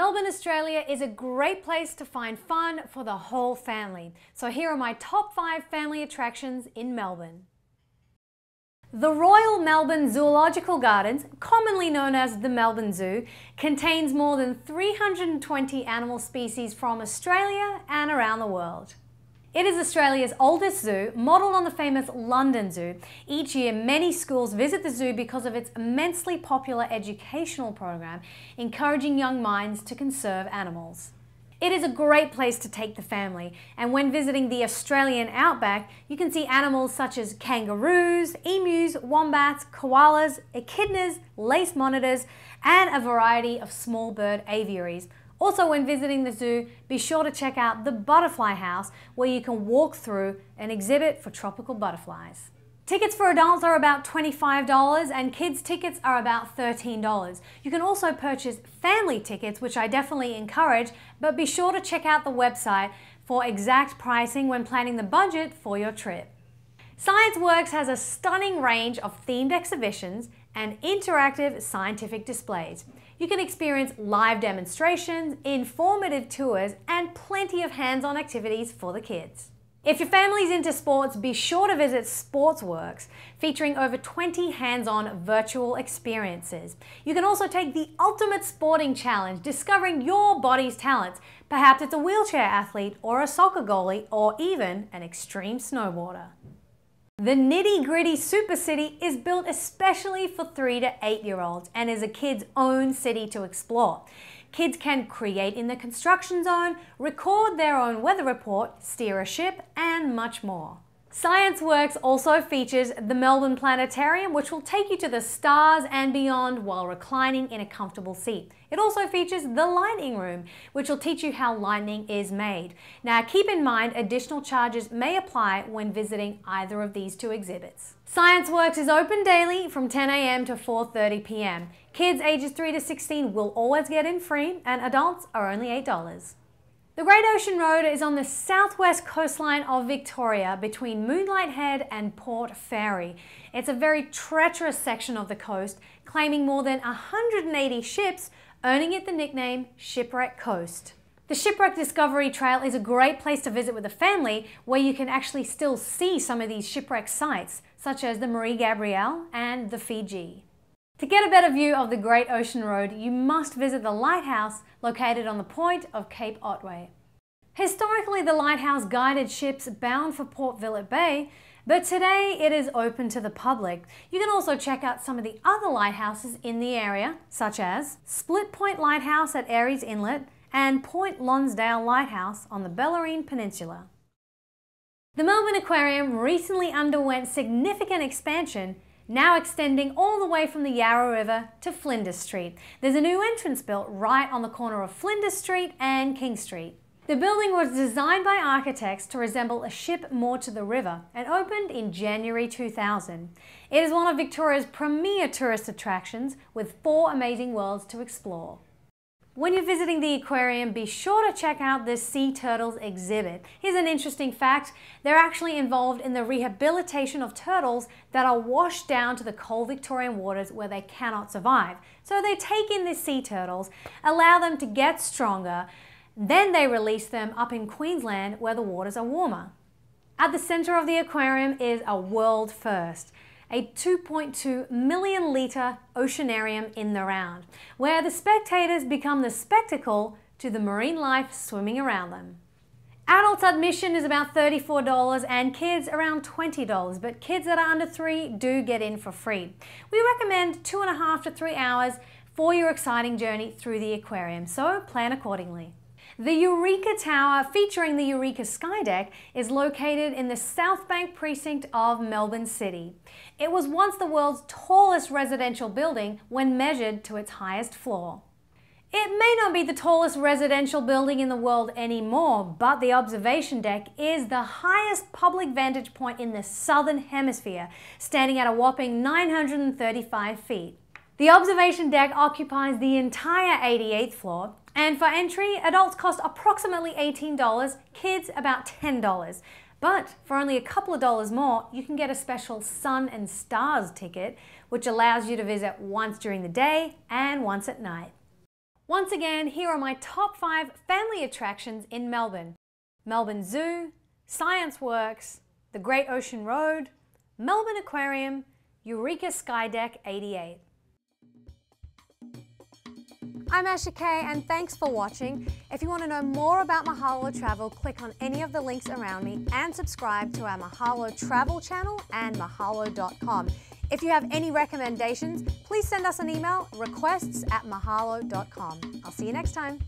Melbourne, Australia is a great place to find fun for the whole family. So here are my top five family attractions in Melbourne. The Royal Melbourne Zoological Gardens, commonly known as the Melbourne Zoo, contains more than 320 animal species from Australia and around the world. It is Australia's oldest zoo, modelled on the famous London Zoo. Each year, many schools visit the zoo because of its immensely popular educational program, encouraging young minds to conserve animals. It is a great place to take the family, and when visiting the Australian outback, you can see animals such as kangaroos, emus, wombats, koalas, echidnas, lace monitors, and a variety of small bird aviaries, also, when visiting the zoo, be sure to check out the Butterfly House, where you can walk through an exhibit for tropical butterflies. Tickets for adults are about $25 and kids tickets are about $13. You can also purchase family tickets, which I definitely encourage, but be sure to check out the website for exact pricing when planning the budget for your trip. ScienceWorks has a stunning range of themed exhibitions and interactive scientific displays. You can experience live demonstrations, informative tours, and plenty of hands-on activities for the kids. If your family's into sports, be sure to visit Sportsworks, featuring over 20 hands-on virtual experiences. You can also take the Ultimate Sporting Challenge, discovering your body's talents. Perhaps it's a wheelchair athlete, or a soccer goalie, or even an extreme snowboarder. The Nitty Gritty Super City is built especially for 3 to 8 year olds and is a kid's own city to explore. Kids can create in the construction zone, record their own weather report, steer a ship, and much more. Science Works also features the Melbourne Planetarium, which will take you to the stars and beyond while reclining in a comfortable seat. It also features the Lightning Room, which will teach you how lightning is made. Now, keep in mind additional charges may apply when visiting either of these two exhibits. Science Works is open daily from 10 a.m. to 4.30 p.m. Kids ages 3 to 16 will always get in free, and adults are only $8. The Great Ocean Road is on the southwest coastline of Victoria between Moonlight Head and Port Fairy. It's a very treacherous section of the coast, claiming more than 180 ships, earning it the nickname Shipwreck Coast. The Shipwreck Discovery Trail is a great place to visit with a family where you can actually still see some of these shipwreck sites, such as the Marie Gabrielle and the Fiji. To get a better view of the Great Ocean Road, you must visit the lighthouse located on the point of Cape Otway. Historically, the lighthouse guided ships bound for Port Phillip Bay, but today it is open to the public. You can also check out some of the other lighthouses in the area, such as Split Point Lighthouse at Aireys Inlet and Point Lonsdale Lighthouse on the Bellarine Peninsula. The Melbourne Aquarium recently underwent significant expansion now extending all the way from the Yarra River to Flinders Street. There's a new entrance built right on the corner of Flinders Street and King Street. The building was designed by architects to resemble a ship moored to the river and opened in January 2000. It is one of Victoria's premier tourist attractions with four amazing worlds to explore. When you're visiting the aquarium, be sure to check out this sea turtles exhibit. Here's an interesting fact. They're actually involved in the rehabilitation of turtles that are washed down to the cold Victorian waters where they cannot survive. So they take in the sea turtles, allow them to get stronger, then they release them up in Queensland where the waters are warmer. At the center of the aquarium is a world first a 2.2 million litre oceanarium in the round, where the spectators become the spectacle to the marine life swimming around them. Adults admission is about $34 and kids around $20, but kids that are under three do get in for free. We recommend two and a half to three hours for your exciting journey through the aquarium, so plan accordingly. The Eureka Tower, featuring the Eureka Skydeck, is located in the South Bank precinct of Melbourne City. It was once the world's tallest residential building when measured to its highest floor. It may not be the tallest residential building in the world anymore, but the observation deck is the highest public vantage point in the southern hemisphere, standing at a whopping 935 feet. The observation deck occupies the entire 88th floor and for entry, adults cost approximately $18, kids about $10. But for only a couple of dollars more, you can get a special Sun and Stars ticket, which allows you to visit once during the day and once at night. Once again, here are my top five family attractions in Melbourne. Melbourne Zoo, Science Works, the Great Ocean Road, Melbourne Aquarium, Eureka Skydeck 88. I'm Asha Kay and thanks for watching. If you want to know more about Mahalo Travel, click on any of the links around me and subscribe to our Mahalo Travel channel and mahalo.com. If you have any recommendations, please send us an email, requests at mahalo.com. I'll see you next time.